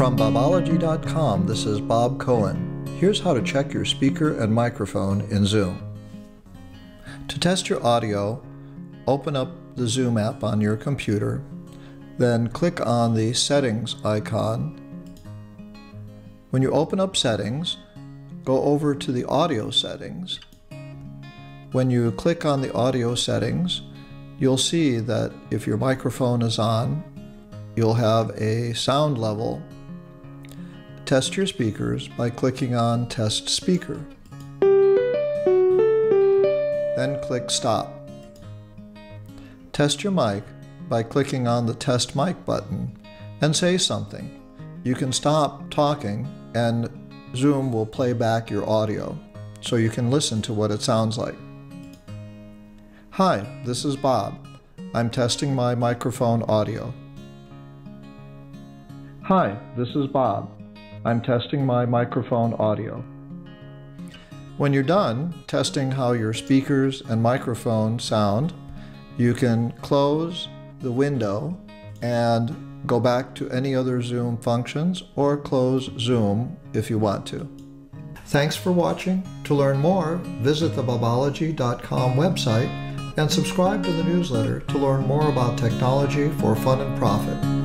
From Bobology.com, this is Bob Cohen. Here's how to check your speaker and microphone in Zoom. To test your audio, open up the Zoom app on your computer, then click on the Settings icon. When you open up Settings, go over to the Audio settings. When you click on the Audio settings, you'll see that if your microphone is on, you'll have a sound level. Test your speakers by clicking on Test Speaker. Then click Stop. Test your mic by clicking on the Test Mic button and say something. You can stop talking and Zoom will play back your audio so you can listen to what it sounds like. Hi, this is Bob. I'm testing my microphone audio. Hi, this is Bob. I'm testing my microphone audio. When you're done testing how your speakers and microphone sound, you can close the window and go back to any other Zoom functions or close Zoom if you want to. Thanks for watching. To learn more, visit the Bobology.com website and subscribe to the newsletter to learn more about technology for fun and profit.